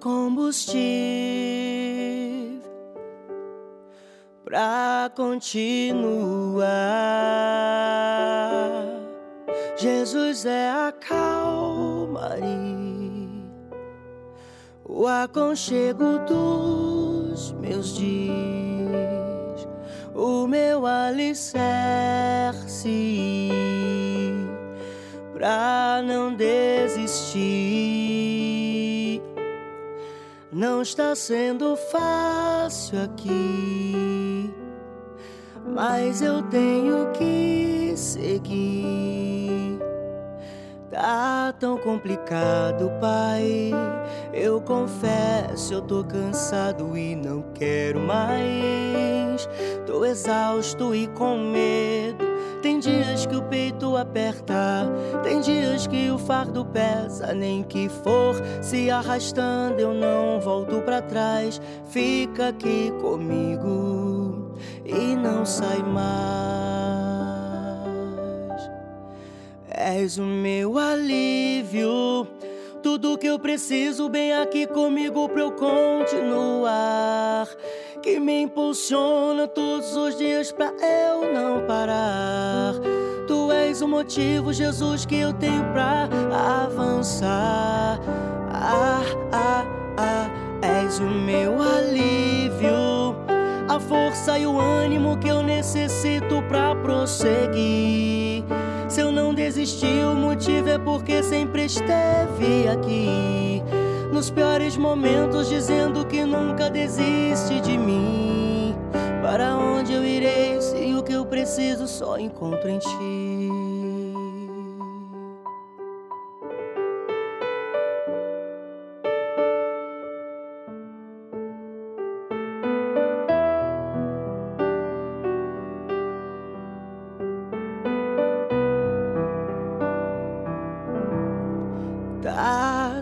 combustível pra continuar. Jesus é a calmaria, o aconchego dos meus dias, o meu alicerce pra não desistir. Não está sendo fácil aqui, mas eu tenho que seguir. Tá tão complicado, pai. Eu confesso, eu tô cansado e não quero mais. Tô exausto e com medo tem dias que o peito aperta, tem dias que o fardo pesa, nem que for se arrastando, eu não volto para trás. Fica aqui comigo e não sai mais. És o meu alívio. Tudo que eu preciso bem aqui comigo pra eu continuar que me impulsiona todos os dias pra eu não parar. Tu és o motivo, Jesus, que eu tenho pra avançar. Ah, ah, ah, és o meu alívio, a força e o ânimo que eu necessito pra prosseguir. Se eu não desistir, o motivo é porque sempre esteve aqui nos piores momentos, dizendo que nunca desiste de mim. Para onde eu irei se o que eu preciso só encontro em ti? Tá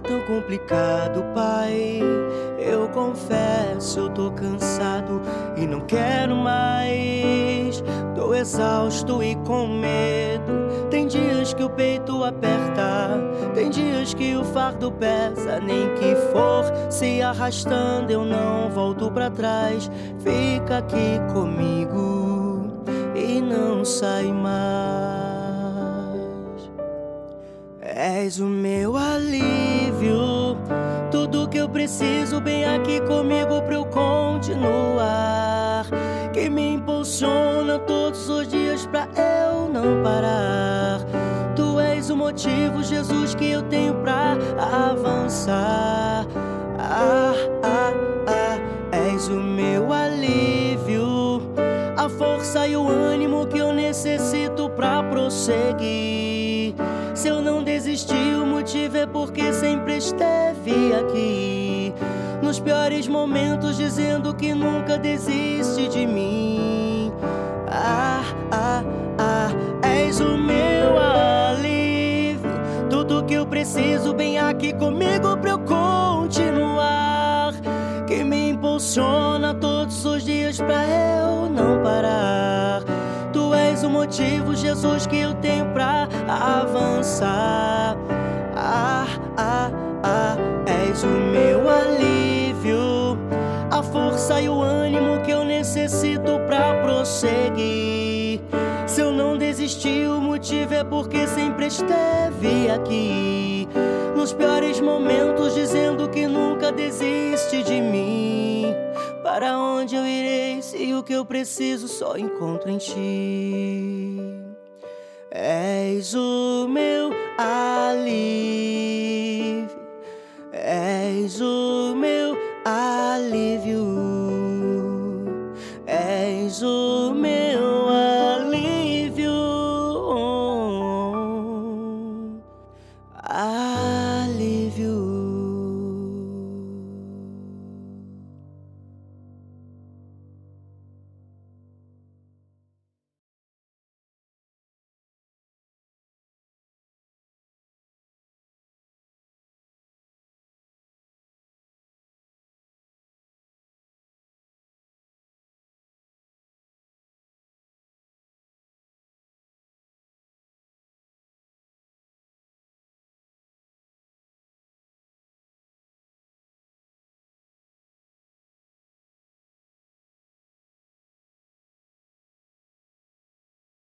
tão complicado, pai. Eu confesso, eu tô cansado e não quero mais. Tô exausto e com medo. Tem dias que o peito aperta, tem dias que o fardo pesa. Nem que for se arrastando, eu não volto para trás. Fica aqui comigo e não sai mais. És o meu alívio, que eu preciso bem aqui comigo pra eu continuar. Que me impulsiona todos os dias pra eu não parar. Tu és o motivo, Jesus, que eu tenho pra avançar. Ah, ah, ah, és o meu alívio, a força e o ânimo que eu necessito pra prosseguir. Se eu não desistir, é porque sempre esteve aqui. Nos piores momentos, dizendo que nunca desiste de mim. Ah, ah, ah, és o meu alívio. Tudo que eu preciso, bem aqui comigo pra eu continuar. Que me impulsiona todos os dias pra eu não parar o motivo, Jesus, que eu tenho pra avançar. Ah, ah, ah, és o meu alívio, a força e o ânimo que eu necessito pra prosseguir. Se eu não desistir, o motivo é porque sempre esteve aqui. Nos piores momentos, dizendo que nunca desiste de mim. Para onde eu irei se o que eu preciso só encontro em ti? És o meu alívio,